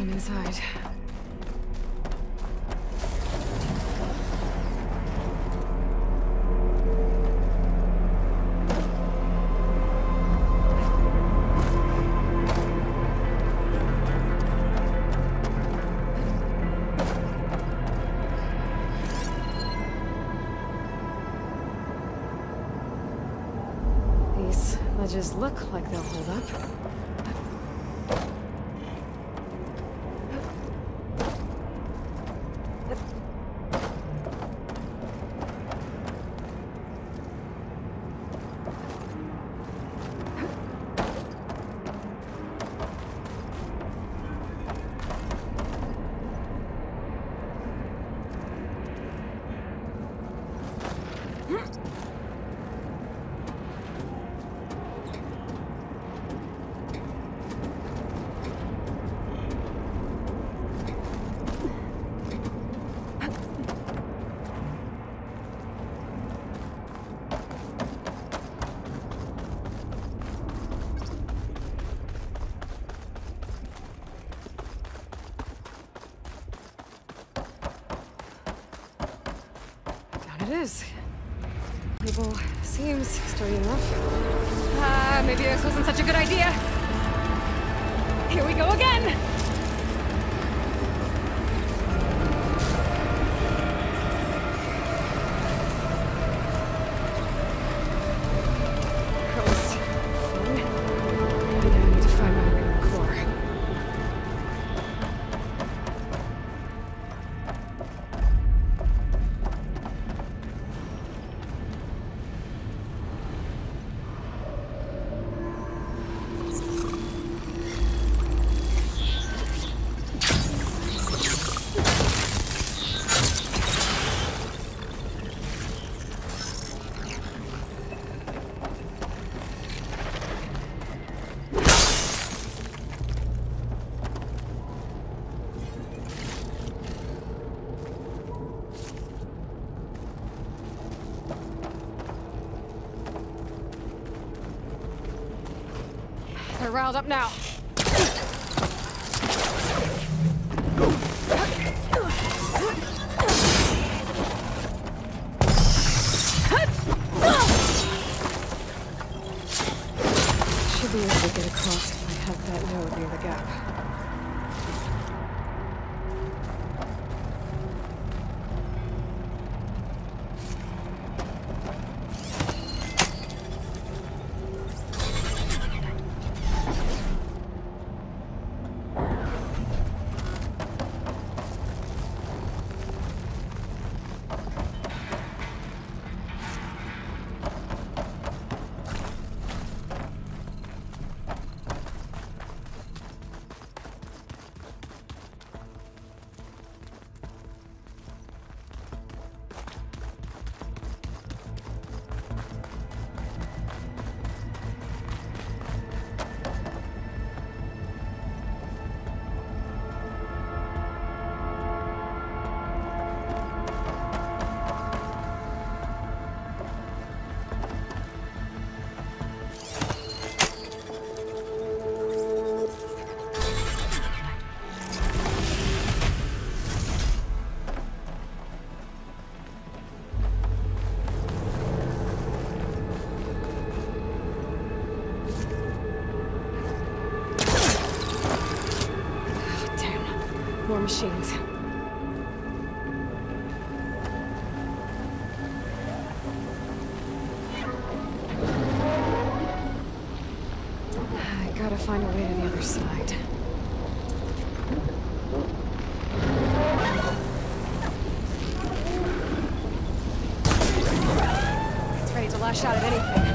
inside. These ledges look like they'll hold up. Is. Label seems sturdy enough. Ah, maybe this wasn't such a good idea. Here we go again! Riled up now. Machines. I gotta find a way to the other side. It's ready to lash out at anything.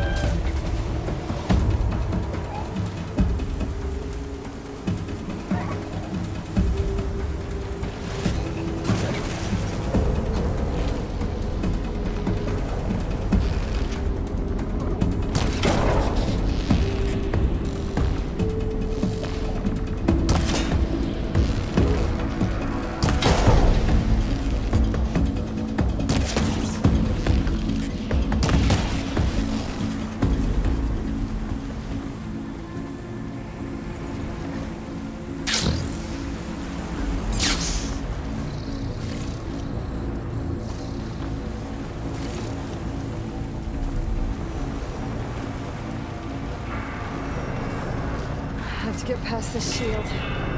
to get past this shield.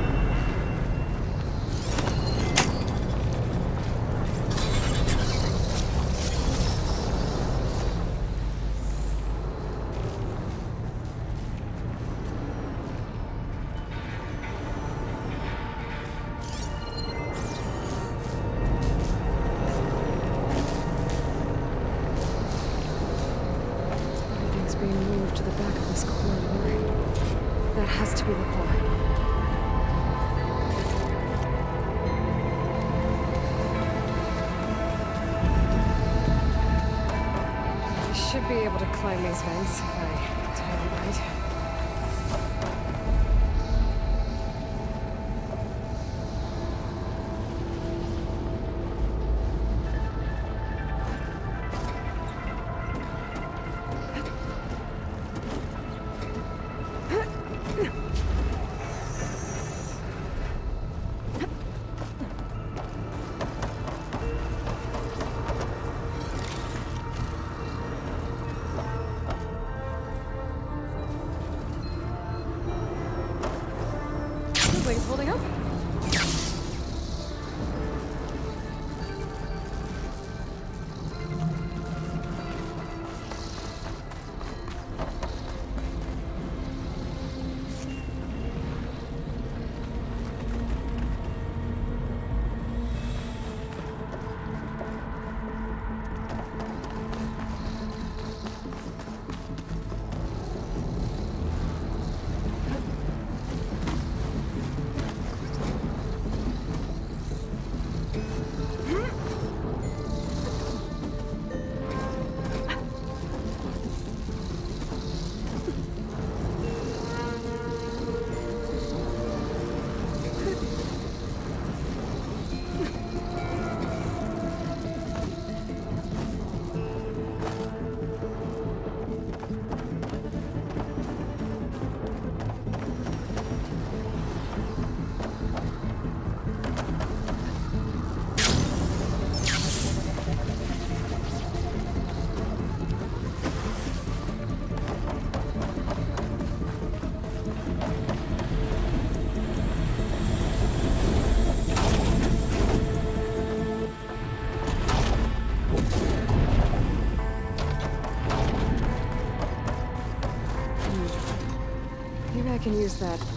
that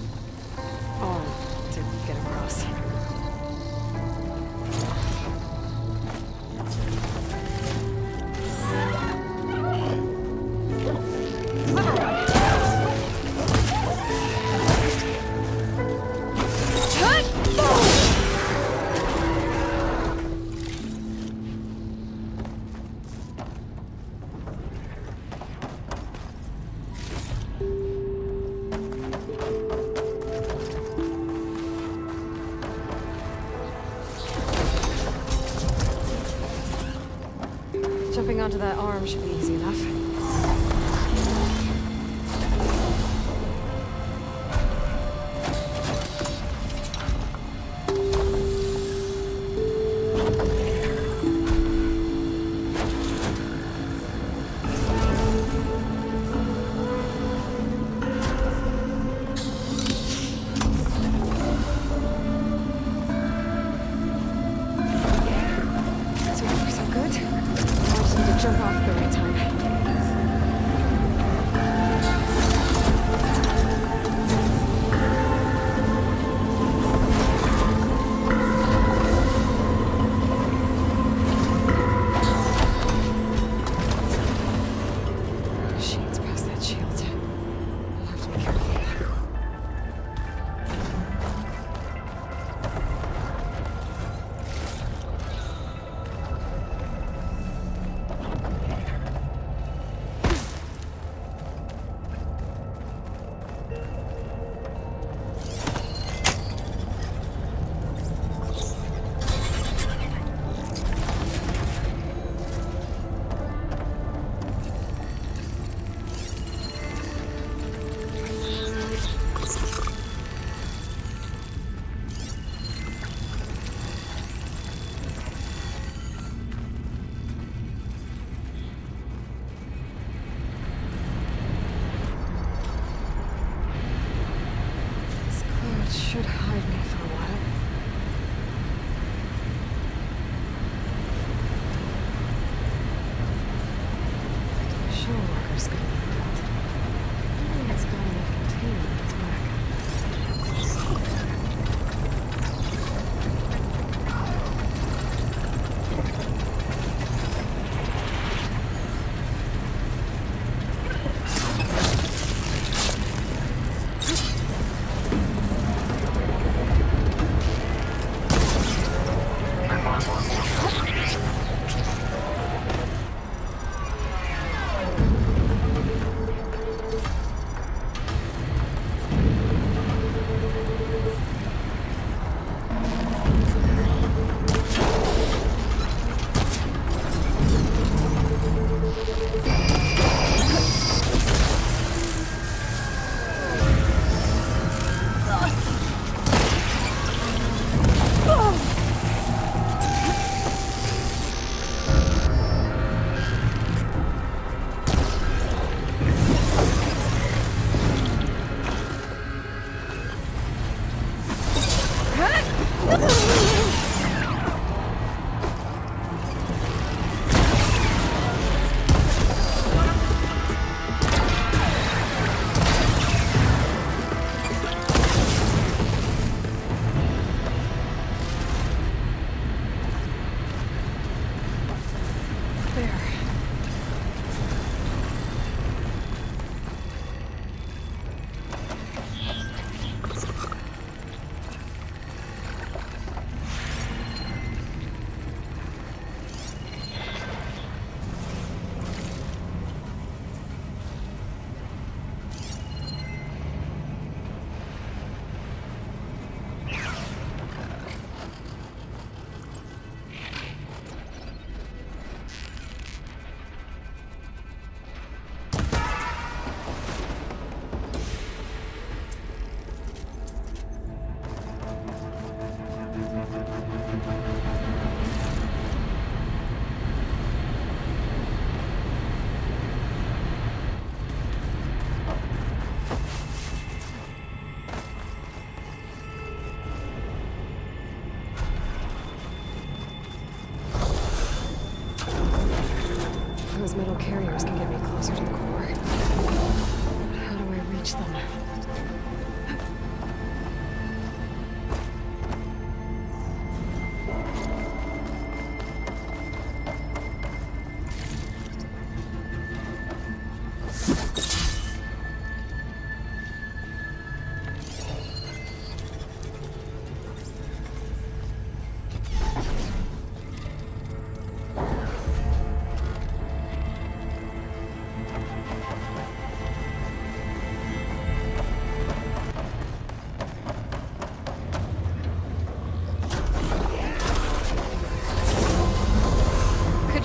under their arm should be easy enough.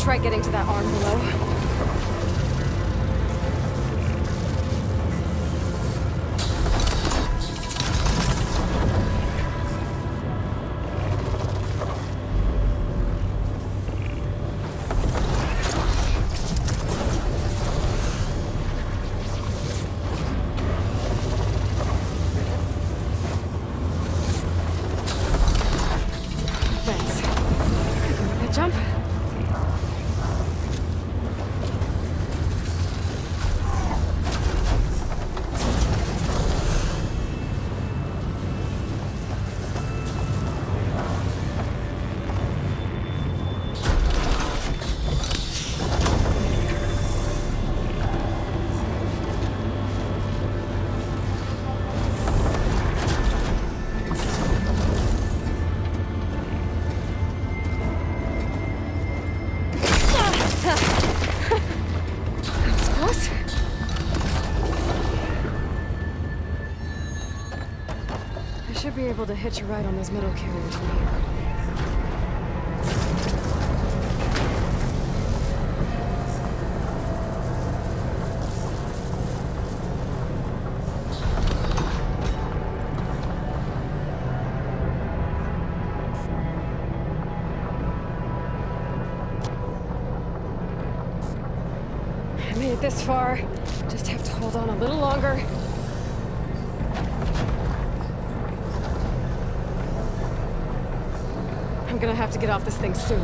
try getting to that arm below. should be able to hitch a ride on this metal carriers from here. to get off this thing soon.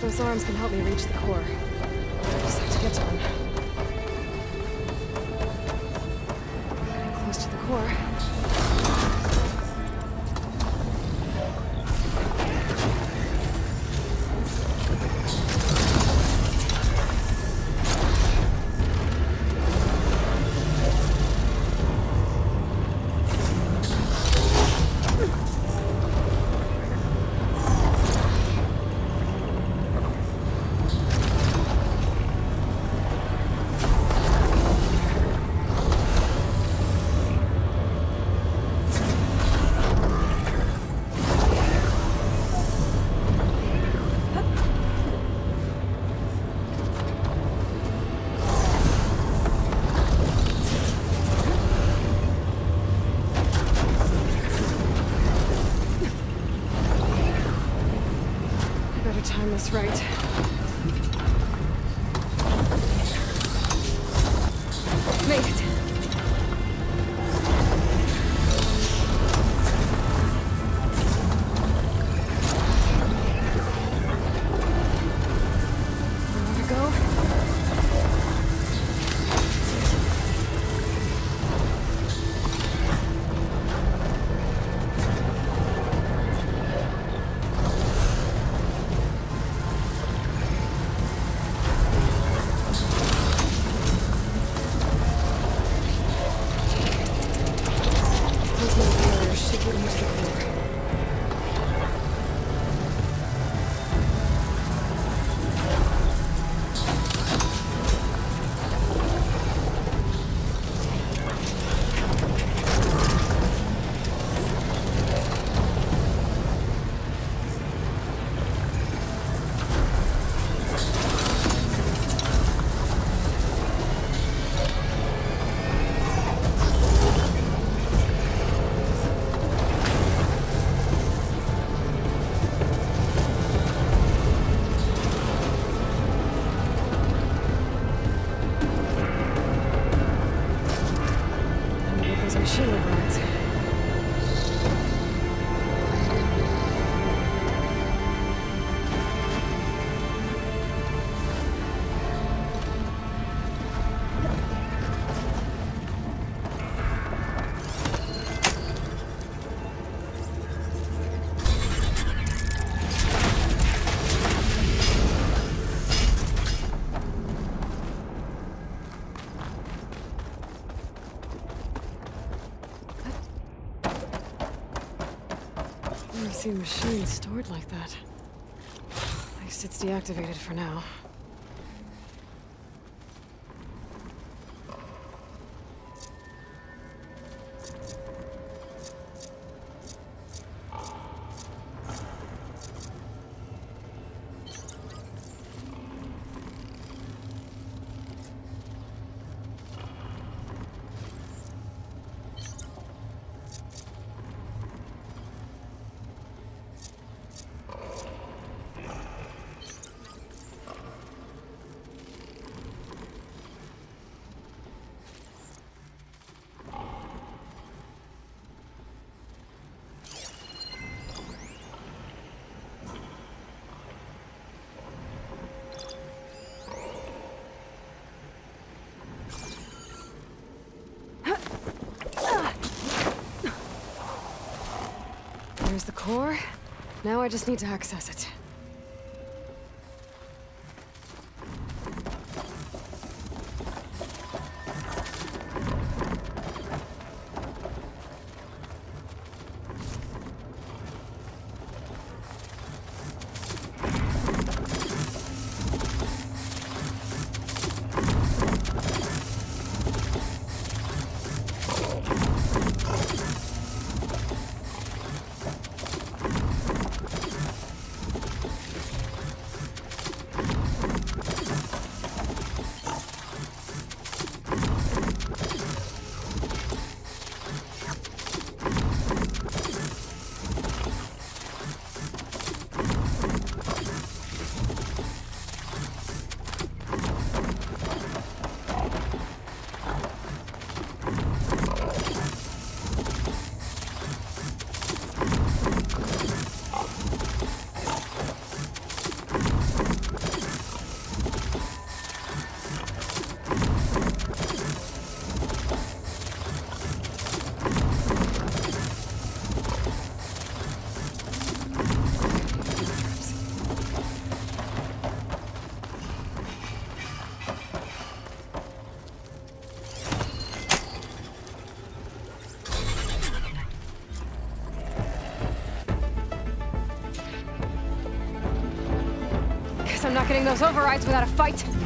Those arms can help me reach the core. I just have to get to them. machine stored like that. At least it's deactivated for now. There's the core. Now I just need to access it. Not getting those overrides without a fight.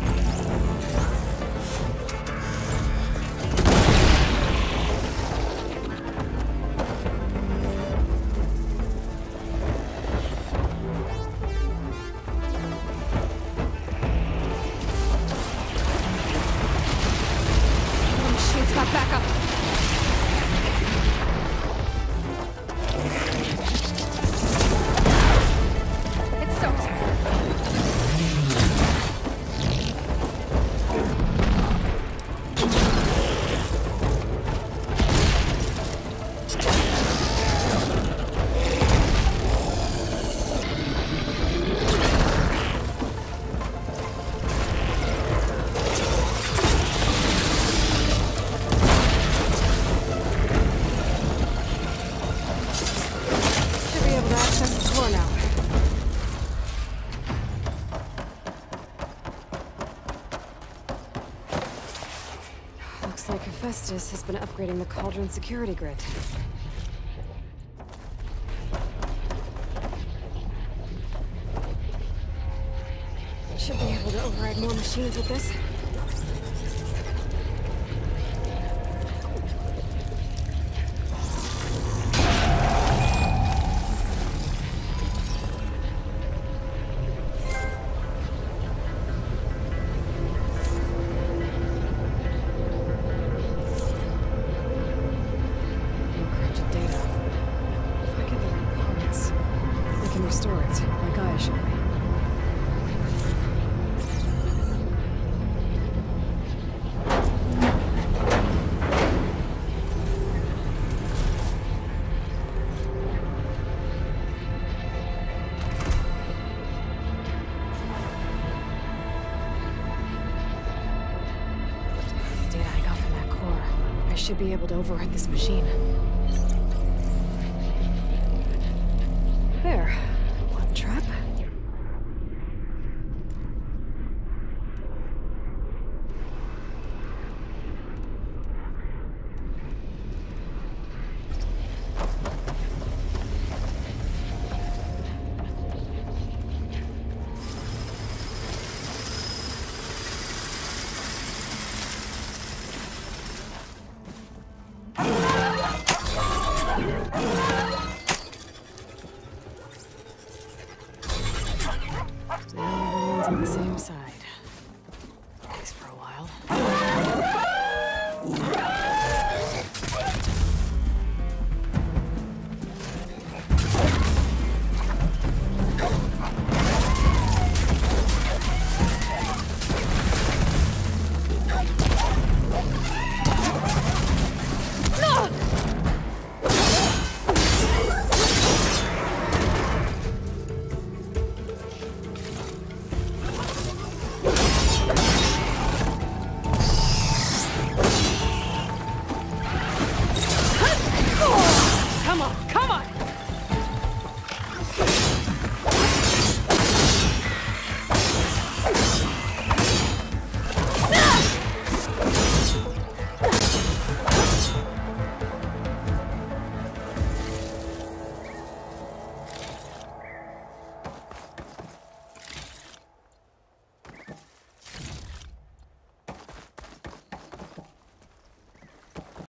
Hephaestus has been upgrading the Cauldron security grid. Should be able to override more machines with this. Should be able to override this machine.